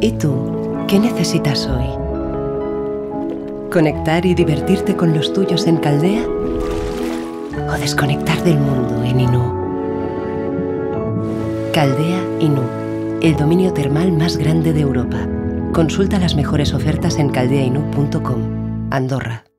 ¿Y tú? ¿Qué necesitas hoy? ¿Conectar y divertirte con los tuyos en Caldea? ¿O desconectar del mundo en Inú? Caldea Inú, el dominio termal más grande de Europa. Consulta las mejores ofertas en caldeainú.com. Andorra.